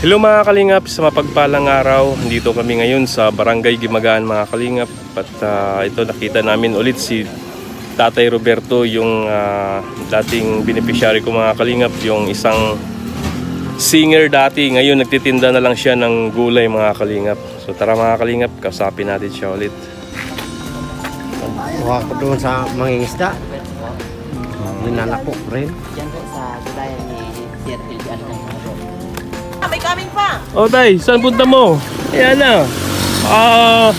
Hello mga kalingap, sa mapagpalang araw, dito kami ngayon sa Barangay Gimagaan mga kalingap at ah, ito nakita namin ulit si Tatay Roberto, yung ah, dating beneficiary ko mga kalingap, yung isang singer dati, ngayon nagtitinda na lang siya ng gulay mga kalingap. So tara mga kalingap, kasapin natin siya ulit. Kuha ko doon sa mangingisda. Ninalako rin. Diyan po sa gulayan ni Sir. Ah, may coming pa! Oh tay, saan punta mo? Ayan na. Ah...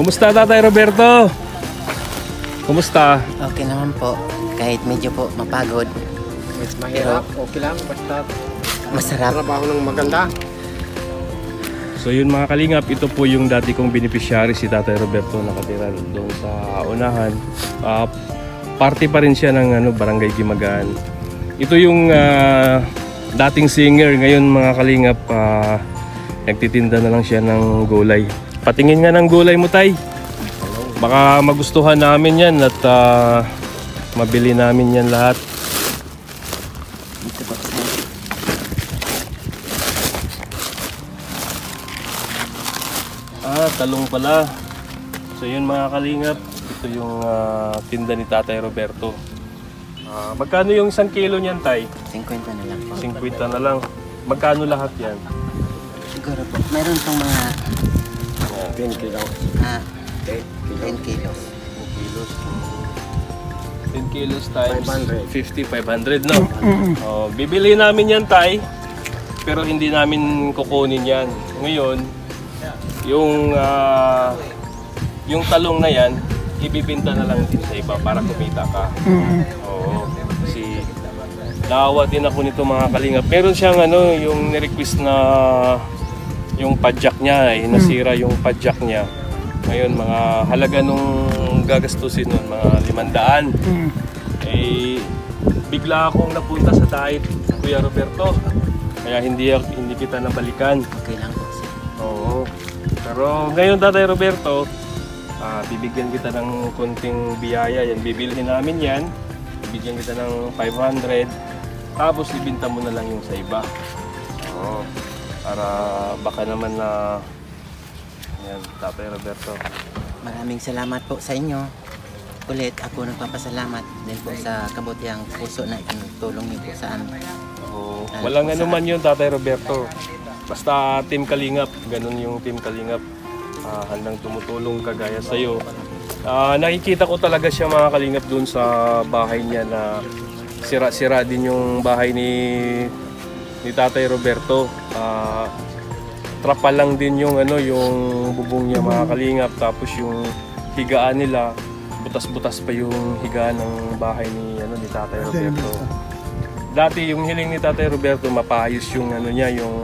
Kumusta Tatay Roberto? Kumusta? Okay naman po. Kahit medyo po mapagod, Mas mahirap, okay lang. Basta masarap. trabaho ng maganda. So yun mga kalingap, ito po yung dati kong beneficiary si Tatay Roberto nakatira doon sa unahan. Ah, party pa rin siya ng ano, Barangay Gimagaan. Ito yung ah, dating singer, ngayon mga kalingap, ah, nagtitinda na lang siya ng gulay. Patingin nga ng gulay mo tay. Baka magustuhan namin yan at ah, mabili namin yan lahat. Ah, talong pala. So yun mga kalingap, ito yung ah, tinda ni Tatay Roberto. Ah, magkano yung isang kilo niyan, Tay? 50 na lang po. 50 na lang. Magkano lahat yan? Siguro po. Mayroon pong mga 10 kilo. ah, 10 kilo. 10 kilos. 10 kilos. 10 kilos times 50, 500 500. no? oh, bibili namin yan, Tay. Pero hindi namin kukunin yan. Ngayon, yung ah, yung talong na yan, ibibinta na lang din sa iba para kumita ka. Oo. Kasi naawa din ako nito mga kalingap. Meron siyang ano, yung ni-request na yung padjak niya, eh, nasira yung padjak niya. Ngayon, mga halaga nung gagastusin nun, mga limandaan. Eh, bigla akong napunta sa diet, Kuya Roberto. Kaya hindi, hindi kita nabalikan. Okay lang. Oo. Pero ngayon, Tatay Roberto, ah, bibigyan kita ng konting biyaya. Yan, bibilhin namin yan. Bibigyan kita ng 500. Tapos, ibinta mo na lang yung sa iba. Oo. Para baka naman na... Yan, Tatay Roberto. Maraming salamat po sa inyo. Ulit ako nagpapasalamat din po sa kabutiang puso na itinutulong niyo po sa amin. Oo. Walang ano man yun, Tatay Roberto. Basta Team Kalingap, ganun yung Team Kalingap. Ah, handang tumutulong kagaya sa'yo. Ah, nakikita ko talaga siya mga Kalingap doon sa bahay niya na sira-sira din yung bahay ni ni Tatay Roberto. Ah, trapal lang din yung ano yung bubong niya mga Kalingap tapos yung higaan nila butas-butas pa yung higaan ng bahay ni ano ni Tatay Roberto. Dati yung hiling ni Tatay Roberto mapayos yung ano niya yung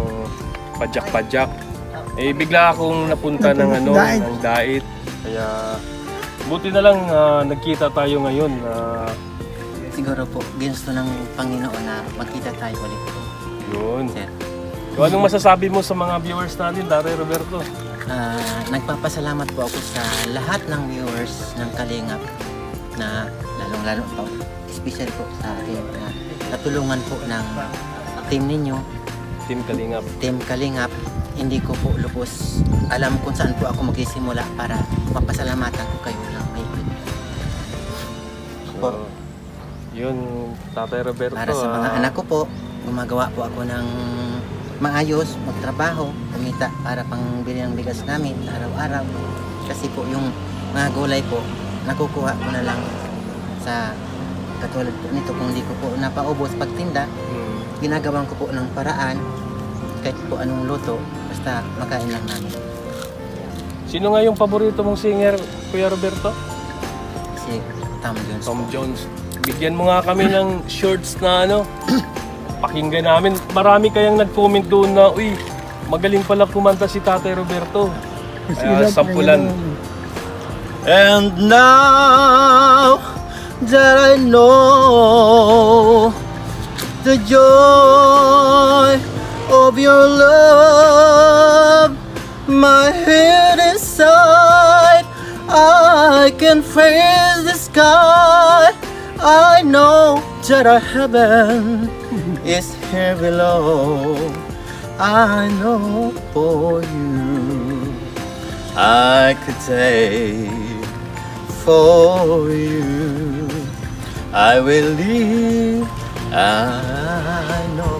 padyak-padyak. Eh bigla akong napunta ng ano ng dait. Kaya buti na lang ah, nagkita tayo ngayon na Siguro po, ginusto ng Panginoon na magkita tayo ulit yun. Sir. So, anong masasabi mo sa mga viewers natin, Tatay Roberto? Ah, nagpapasalamat po ako sa lahat ng viewers ng Kalingap na lalong-lalo po, special po sa akin na natulungan po ng team ninyo, Team Kalingap. team Kalingap. Hindi ko po lubos alam kung saan po ako magsisimula para mapasalamatan ko kayo ng may So, yun, Tatay Roberto. Para sa mga ah, anak ko po, gumagawa po ako ng maayos, magtrabaho, kumita para pangbili ng bigas namin araw-araw. Kasi po yung mga gulay po, nakukuha ko na lang sa katulad po nito kung hindi ko po napaubos pagtinda, hmm, ginagawan ko po ng paraan kahit po anong luto, basta makain lang namin. Sino nga yung paborito mong singer, Kuya Roberto? Kasi Tom Jones Tom. Jones. Bigyan mo nga kami ng shorts na ano, pakinggan namin. Marami kayang nag-comment doon na, uy, magaling pala kumanta si Tatay Roberto. Kaya sampulan. And now that I know the joy of your love, my head inside, I can face the sky I know that our heaven is here below. I know for you I could take for you. I will leave. I know.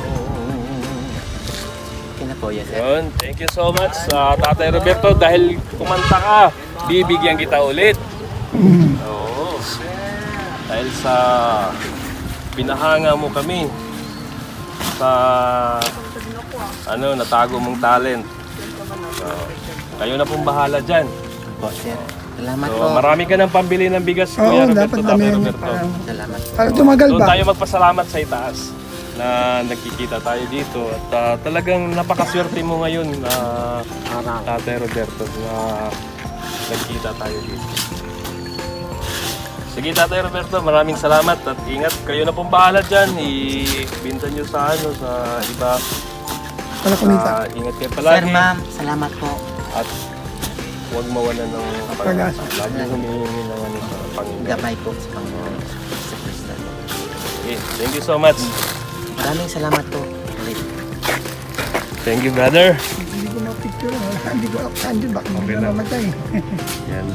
Po, yes sir. Yun, thank you so much sa Tatay Roberto dahil kumanta ka, bibigyan kita ulit. Oo. Dahil sa pinahanga mo kami sa ano, natago mong talent. So, kayo na pong bahala dyan. Po, sir. Salamat So, po. marami ka ng pambili ng bigas, Oo, Kuya Roberto, dapat Tatay dami Roberto. Salamat po. para tumagal Doon ba? tayo magpasalamat sa itaas na nagkikita tayo dito at ah, talagang napakaswerte mo ngayon na Tatay Roberto na nagkita tayo dito. Sige Tatay Roberto, maraming salamat at ingat kayo na pong bahala dyan. Ibinta nyo sa ano, sa iba. Para kumita. Ah, ingat kayo Sir, palagi ma'am, salamat po. at huwag mawalan ng Pag-asa. Lagi humihingi ng ano sa Panginoon. Gabay po sa Panginoon. Okay, thank you so much. Maraming salamat po. Thank you brother. Hindi ko na-picture. Hindi ko up-handed. Baka Okay lang. mamatay. Yan.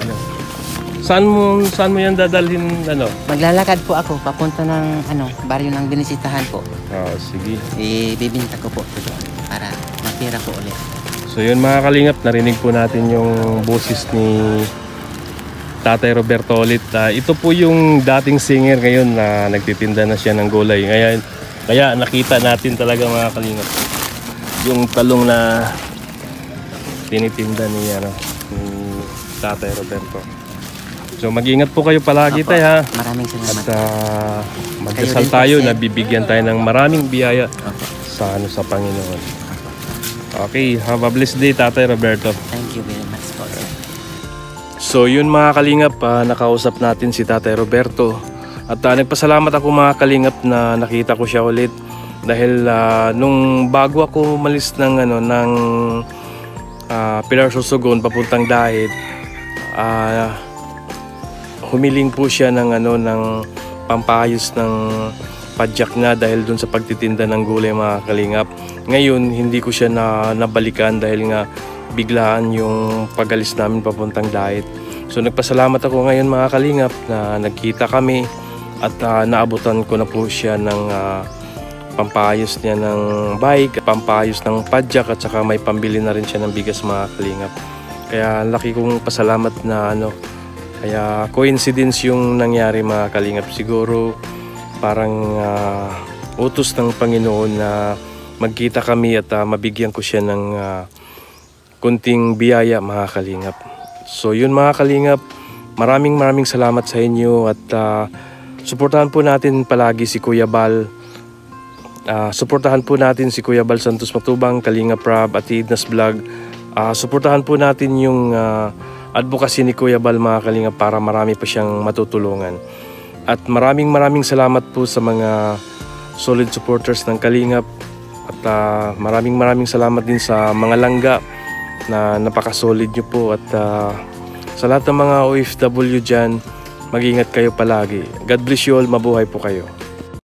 Ano? Saan mo saan mo yan dadalhin ano? Maglalakad po ako papunta ng ano, baryo ng binisitahan po. Ah, sige. Ibibinta ko po ito para matira po ulit. So yun mga kalingap, narinig po natin yung boses ni Tatay Roberto ulit. Ah, ito po yung dating singer ngayon na nagtitinda na siya ng gulay. Kaya, kaya nakita natin talaga mga kalingap yung talong na tinitinda ni, ano, ni Tatay Roberto. So mag-ingat po kayo palagi Opo. tayo ha. Maraming At salamat. magdasal Kayo din po, tayo na bibigyan tayo ng maraming biyaya Opo. sa ano sa Panginoon. Okay, have a blessed day Tatay Roberto. Thank So yun mga kalingap, ah, nakausap natin si Tatay Roberto. At ah, nagpasalamat ako mga kalingap na nakita ko siya ulit dahil ah, nung bago ako umalis ng ano ng uh, Pilar Sorsogon papuntang Dahit, ah, humiling po siya ng ano ng pampayos ng padyak na dahil dun sa pagtitinda ng gulay mga kalingap. Ngayon hindi ko siya na nabalikan dahil nga biglaan yung pagalis namin papuntang Dahit. So nagpasalamat ako ngayon mga kalingap na nagkita kami at ah, naabutan ko na po siya ng ah, pampayos niya ng bike, pampayos ng padyak at saka may pambili na rin siya ng bigas mga kalingap. Kaya laki kong pasalamat na ano, kaya coincidence yung nangyari mga kalingap. Siguro parang ah, utos ng Panginoon na magkita kami at ah, mabigyan ko siya ng ah, kunting biyaya mga kalingap. So yun mga kalingap, maraming maraming salamat sa inyo at ah, suportahan po natin palagi si Kuya Bal. Ah, suportahan po natin si Kuya Bal Santos Matubang, Kalinga Prab at Idnas Vlog. Ah, suportahan po natin yung ah, advocacy ni Kuya Bal mga kalingap para marami pa siyang matutulungan. At maraming maraming salamat po sa mga solid supporters ng Kalingap at ah, maraming maraming salamat din sa mga langga na napaka-solid nyo po at ah, sa lahat ng mga OFW dyan, mag-ingat kayo palagi. God bless you all, mabuhay po kayo.